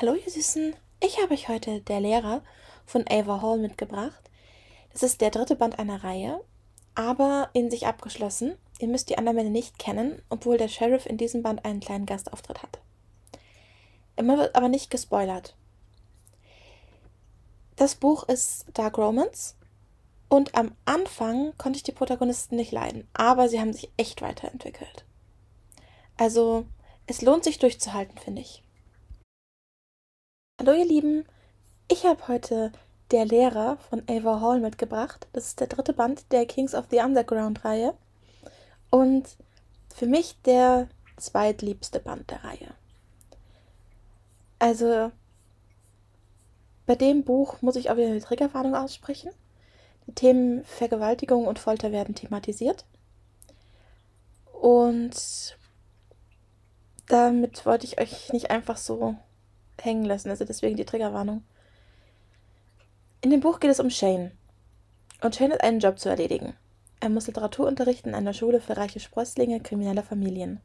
Hallo ihr Süßen, ich habe euch heute Der Lehrer von Ava Hall mitgebracht. Das ist der dritte Band einer Reihe, aber in sich abgeschlossen. Ihr müsst die anderen Bände nicht kennen, obwohl der Sheriff in diesem Band einen kleinen Gastauftritt hat. Immer wird aber nicht gespoilert. Das Buch ist Dark Romance und am Anfang konnte ich die Protagonisten nicht leiden, aber sie haben sich echt weiterentwickelt. Also, es lohnt sich durchzuhalten, finde ich. Hallo ihr Lieben, ich habe heute Der Lehrer von Ava Hall mitgebracht. Das ist der dritte Band der Kings of the Underground Reihe und für mich der zweitliebste Band der Reihe. Also bei dem Buch muss ich auch wieder eine Triggerwarnung aussprechen. Die Themen Vergewaltigung und Folter werden thematisiert. Und damit wollte ich euch nicht einfach so hängen lassen. Also deswegen die Triggerwarnung. In dem Buch geht es um Shane. Und Shane hat einen Job zu erledigen. Er muss Literatur unterrichten in einer Schule für reiche Sprösslinge krimineller Familien.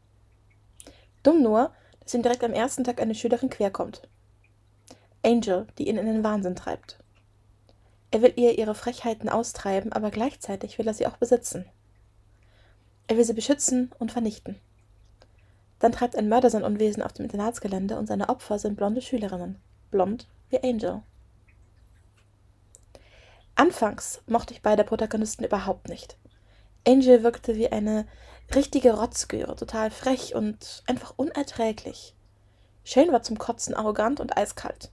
Dumm nur, dass ihm direkt am ersten Tag eine Schülerin querkommt. Angel, die ihn in den Wahnsinn treibt. Er will ihr ihre Frechheiten austreiben, aber gleichzeitig will er sie auch besitzen. Er will sie beschützen und vernichten. Dann treibt ein Mörder sein Unwesen auf dem Internatsgelände und seine Opfer sind blonde Schülerinnen. Blond wie Angel. Anfangs mochte ich beide Protagonisten überhaupt nicht. Angel wirkte wie eine richtige Rotzgöre, total frech und einfach unerträglich. Shane war zum Kotzen arrogant und eiskalt.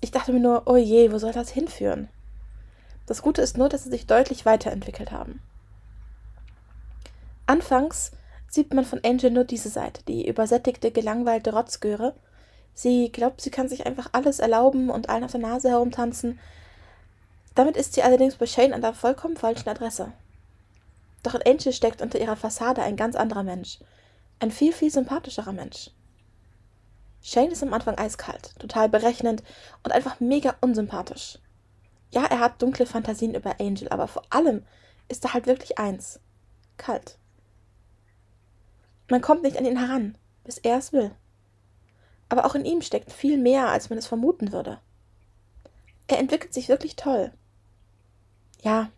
Ich dachte mir nur, oh je, wo soll das hinführen? Das Gute ist nur, dass sie sich deutlich weiterentwickelt haben. Anfangs sieht man von Angel nur diese Seite, die übersättigte, gelangweilte Rotzgöre. Sie glaubt, sie kann sich einfach alles erlauben und allen auf der Nase herumtanzen. Damit ist sie allerdings bei Shane an der vollkommen falschen Adresse. Doch in Angel steckt unter ihrer Fassade ein ganz anderer Mensch. Ein viel, viel sympathischerer Mensch. Shane ist am Anfang eiskalt, total berechnend und einfach mega unsympathisch. Ja, er hat dunkle Fantasien über Angel, aber vor allem ist er halt wirklich eins. Kalt. Man kommt nicht an ihn heran, bis er es will. Aber auch in ihm steckt viel mehr, als man es vermuten würde. Er entwickelt sich wirklich toll. Ja,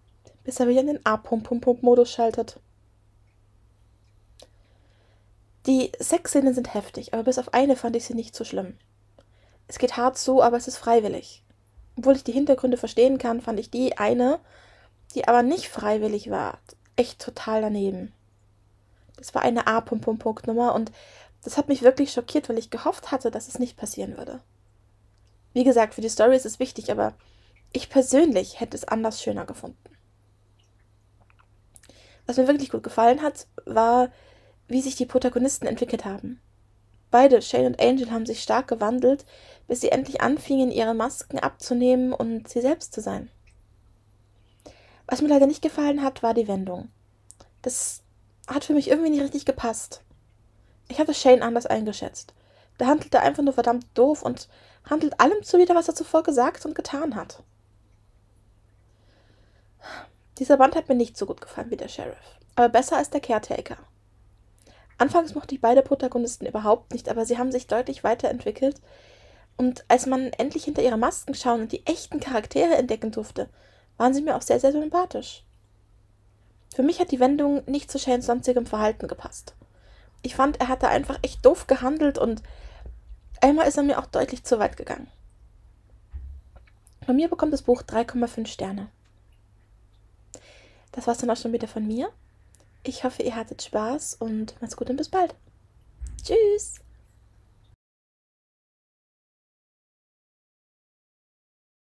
bis er wieder in den A-Pump-Pump-Modus schaltet. Die Sexszenen sind heftig, aber bis auf eine fand ich sie nicht so schlimm. Es geht hart zu, aber es ist freiwillig. Obwohl ich die Hintergründe verstehen kann, fand ich die eine, die aber nicht freiwillig war, echt total daneben. Das war eine A-Punkt-Punkt-Nummer und das hat mich wirklich schockiert, weil ich gehofft hatte, dass es nicht passieren würde. Wie gesagt, für die Story ist es wichtig, aber ich persönlich hätte es anders schöner gefunden. Was mir wirklich gut gefallen hat, war, wie sich die Protagonisten entwickelt haben. Beide, Shane und Angel, haben sich stark gewandelt, bis sie endlich anfingen, ihre Masken abzunehmen und sie selbst zu sein. Was mir leider nicht gefallen hat, war die Wendung. Das hat für mich irgendwie nicht richtig gepasst. Ich hatte Shane anders eingeschätzt. Der handelte einfach nur verdammt doof und handelt allem zuwider, was er zuvor gesagt und getan hat. Dieser Band hat mir nicht so gut gefallen wie der Sheriff, aber besser als der Caretaker. Anfangs mochte ich beide Protagonisten überhaupt nicht, aber sie haben sich deutlich weiterentwickelt. Und als man endlich hinter ihre Masken schauen und die echten Charaktere entdecken durfte, waren sie mir auch sehr, sehr sympathisch. Für mich hat die Wendung nicht zu Shanes sonstigem Verhalten gepasst. Ich fand, er hatte einfach echt doof gehandelt und einmal ist er mir auch deutlich zu weit gegangen. Von mir bekommt das Buch 3,5 Sterne. Das war's dann auch schon wieder von mir. Ich hoffe, ihr hattet Spaß und macht's gut und bis bald. Tschüss!